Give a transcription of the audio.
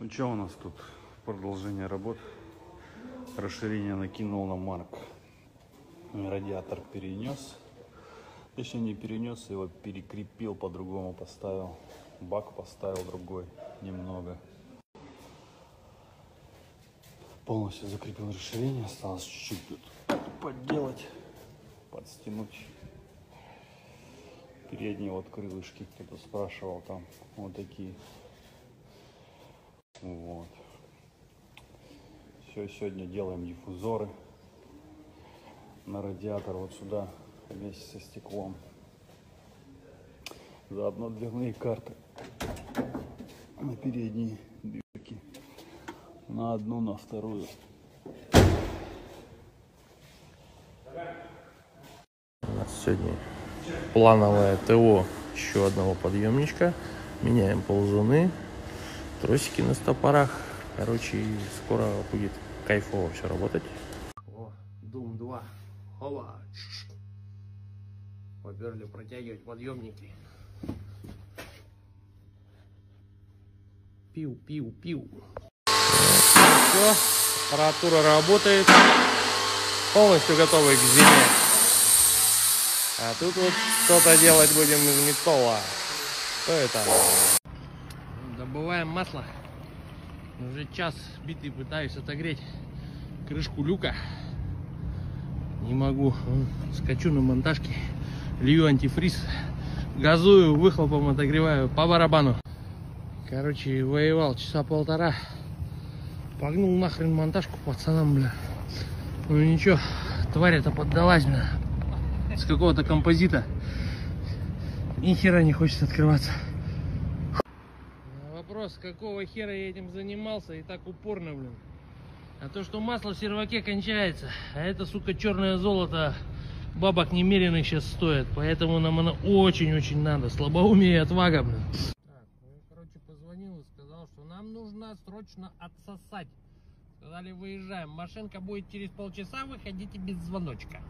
Ну что у нас тут? Продолжение работ. Расширение накинул на Марк. Радиатор перенес. Точнее не перенес, его перекрепил, по-другому поставил. Бак поставил другой немного. Полностью закрепил расширение. Осталось чуть-чуть тут подделать, подстянуть. Передние вот крылышки, кто-то спрашивал там, вот такие. Вот. Все, сегодня делаем диффузоры на радиатор вот сюда вместе со стеклом. Заодно дверные карты на передние дверки. На одну, на вторую. У нас сегодня плановое ТО еще одного подъемничка. Меняем ползуны, тросики на стопорах. Короче, скоро будет кайфово все работать. О, Дум 2. Хова. Поперли протягивать подъемники. Пиу, пиу, пиу. Все, аппаратура работает. Полностью готовы к зиме. А тут вот что-то делать будем из металла. Что это? Добываем масло. Уже час битый пытаюсь отогреть крышку люка. Не могу. Скачу на монтажке. Лью антифриз. Газую, выхлопом отогреваю по барабану. Короче, воевал часа полтора. Погнул нахрен монтажку пацанам, бля. Ну ничего, тварь это поддалась, бля с какого-то композита. Ни хера не хочет открываться. Вопрос, какого хера я этим занимался и так упорно, блин. А то, что масло в серваке кончается, а это, сука, черное золото бабок немеренных сейчас стоит. Поэтому нам оно очень-очень надо. Слабоумие и отвага, блин. Так, ну, короче, позвонил и сказал, что нам нужно срочно отсосать. Сказали, выезжаем. Машинка будет через полчаса, выходите без звоночка.